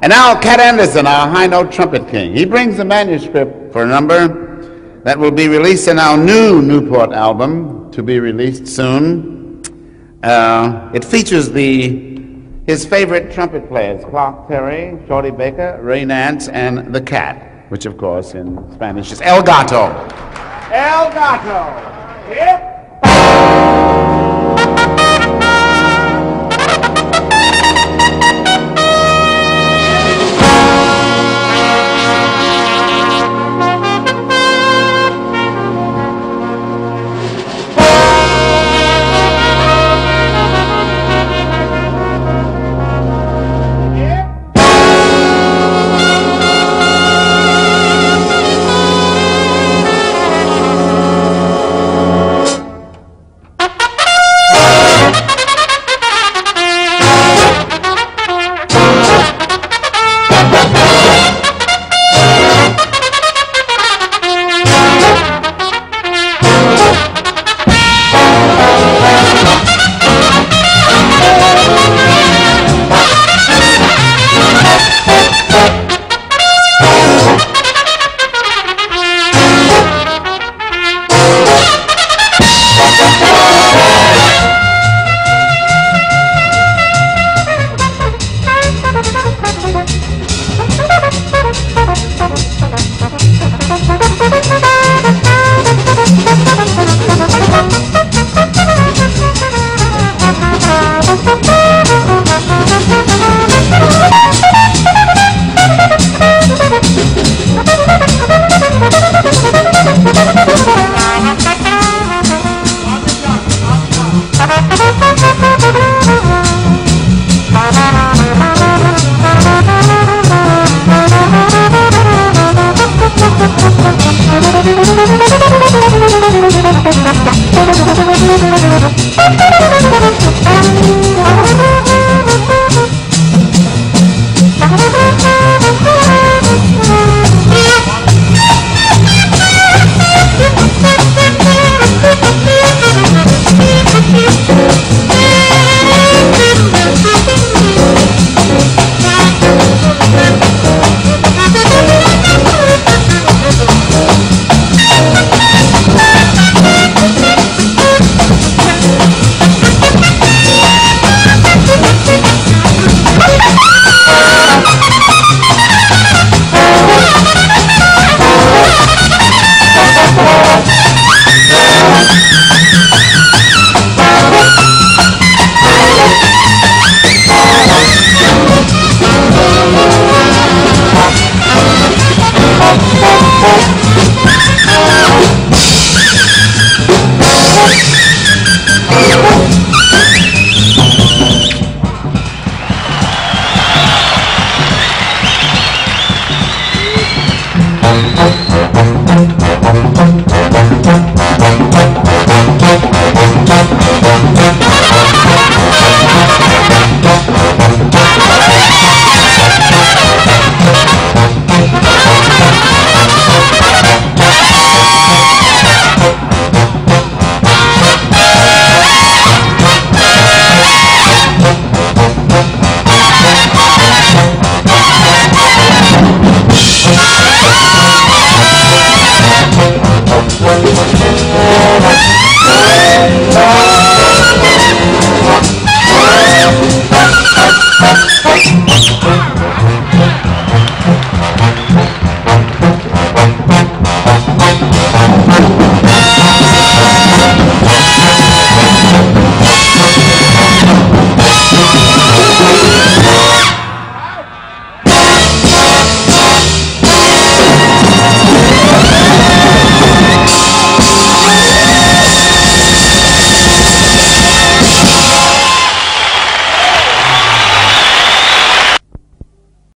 And now Cat Anderson, our high note trumpet king, he brings a manuscript for a number that will be released in our new Newport album to be released soon. Uh, it features the his favorite trumpet players, Clark Terry, Shorty Baker, Ray Nance, and the Cat, which of course in Spanish is El Gato. El Gato. Yep. ハハハ Bye.